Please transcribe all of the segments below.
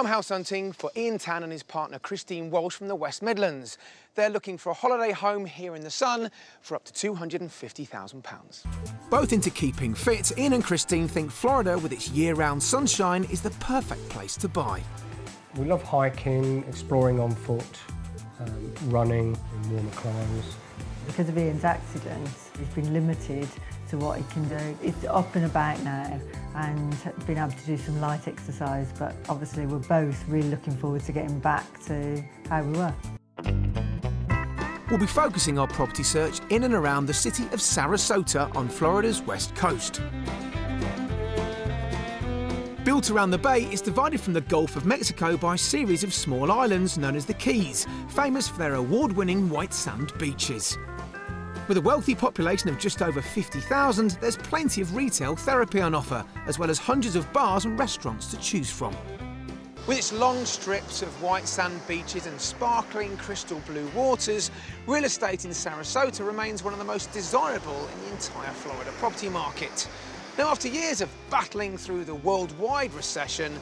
I'm house hunting for Ian Tan and his partner Christine Walsh from the West Midlands. They're looking for a holiday home here in the sun for up to £250,000. Both into keeping fit, Ian and Christine think Florida, with its year-round sunshine, is the perfect place to buy. We love hiking, exploring on foot, um, running in warmer climes. Because of Ian's accident, he's been limited to what he can do. He's up and about now and been able to do some light exercise, but obviously we're both really looking forward to getting back to how we were. We'll be focusing our property search in and around the city of Sarasota on Florida's west coast. Built around the bay, it's divided from the Gulf of Mexico by a series of small islands known as the Keys, famous for their award-winning white sand beaches. With a wealthy population of just over 50,000, there's plenty of retail therapy on offer, as well as hundreds of bars and restaurants to choose from. With its long strips of white sand beaches and sparkling crystal blue waters, real estate in Sarasota remains one of the most desirable in the entire Florida property market. Now, after years of battling through the worldwide recession,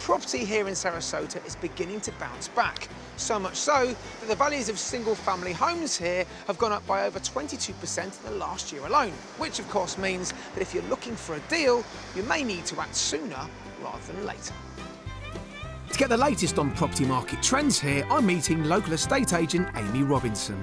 property here in Sarasota is beginning to bounce back. So much so that the values of single-family homes here have gone up by over 22% in the last year alone, which of course means that if you're looking for a deal, you may need to act sooner rather than later. To get the latest on property market trends here, I'm meeting local estate agent Amy Robinson.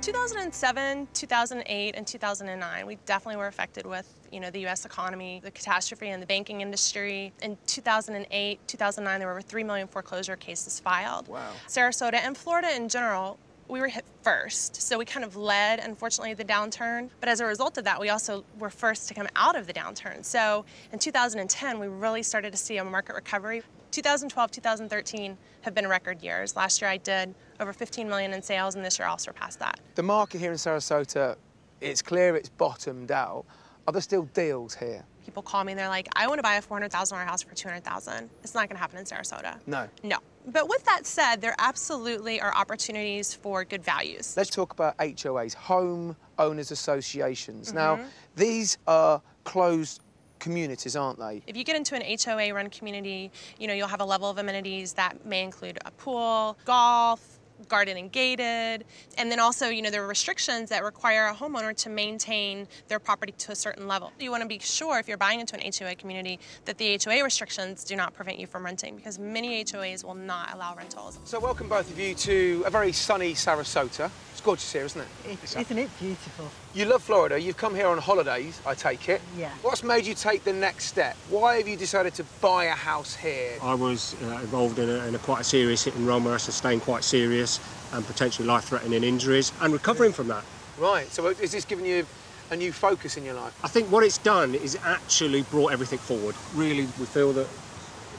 In 2007, 2008, and 2009, we definitely were affected with, you know, the U.S. economy, the catastrophe in the banking industry. In 2008, 2009, there were over 3 million foreclosure cases filed. Wow. Sarasota and Florida in general, we were hit first. So we kind of led, unfortunately, the downturn. But as a result of that, we also were first to come out of the downturn. So in 2010, we really started to see a market recovery. 2012, 2013 have been record years. Last year I did over 15 million in sales, and this year I'll surpass that. The market here in Sarasota, it's clear it's bottomed out. Are there still deals here? People call me and they're like, I want to buy a $400,000 house for 200,000. It's not going to happen in Sarasota. No. No. But with that said, there absolutely are opportunities for good values. Let's talk about HOAs, Home Owners Associations. Mm-hmm. Now, these are closed communities, aren't they? If you get into an HOA run community, you know, you'll have a level of amenities that may include a pool, golf, guarded and gated. And then also, you know, there are restrictions that require a homeowner to maintain their property to a certain level. You want to be sure if you're buying into an HOA community that the HOA restrictions do not prevent you from renting because many HOAs will not allow rentals. So welcome both of you to a very sunny Sarasota. It's gorgeous here, isn't it? It, isn't it beautiful? You love Florida. You've come here on holidays, I take it. Yeah. What's made you take the next step? Why have you decided to buy a house here? I was uh, involved in, a, in a quite a serious hit and run where I sustained quite serious and potentially life-threatening injuries and recovering from that. Right. So is this giving you a new focus in your life? I think what it's done is actually brought everything forward. Really, we feel that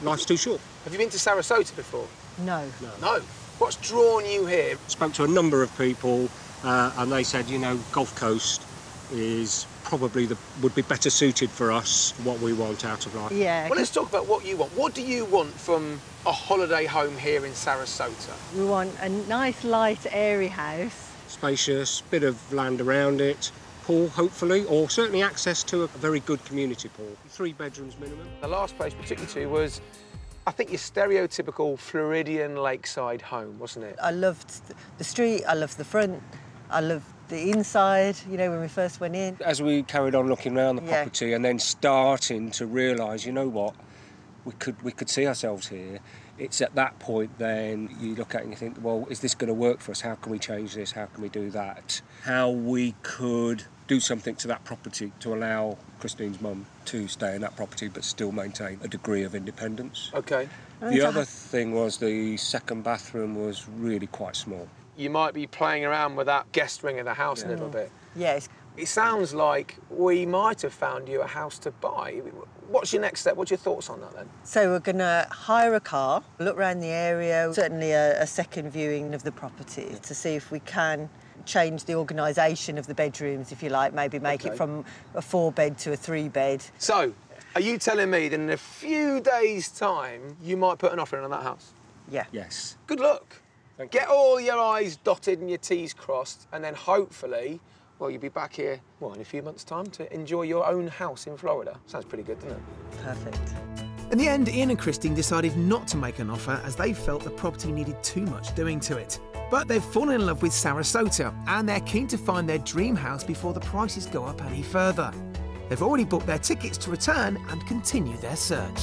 life's too short. Have you been to Sarasota before? No. No. What's drawn you here? Spoke to a number of people uh, and they said, you know, Gulf Coast is probably the would be better suited for us what we want out of life. Yeah. Well, let's talk about what you want. What do you want from a holiday home here in Sarasota? We want a nice, light, airy house. Spacious, bit of land around it, pool hopefully, or certainly access to a very good community pool. Three bedrooms minimum. The last place we took you to was, I think, your stereotypical Floridian lakeside home, wasn't it? I loved the street, I loved the front, I loved the inside, you know, when we first went in. As we carried on looking around the Yeah. property and then starting to realise, you know what, we could we could see ourselves here. It's at that point then you look at it and you think, well, is this going to work for us? How can we change this? How can we do that? How we could do something to that property to allow Christine's mum to stay in that property but still maintain a degree of independence. Okay. The other thing was the second bathroom was really quite small. You might be playing around with that guest wing of the house a little bit. Yes. It sounds like we might have found you a house to buy. What's your next step? What's your thoughts on that then? So we're going to hire a car, look around the area, certainly a, a second viewing of the property to see if we can change the organisation of the bedrooms, if you like, maybe make Okay. it from a four bed to a three bed. So, are you telling me that in a few days' time you might put an offer in on that house? Yeah. Yes. Good luck. Thank Get all your I's dotted and your T's crossed, and then hopefully, well, you'll be back here, well, in a few months' time to enjoy your own house in Florida. Sounds pretty good, doesn't it? Perfect. In the end, Ian and Christine decided not to make an offer as they felt the property needed too much doing to it. But they've fallen in love with Sarasota and they're keen to find their dream house before the prices go up any further. They've already booked their tickets to return and continue their search.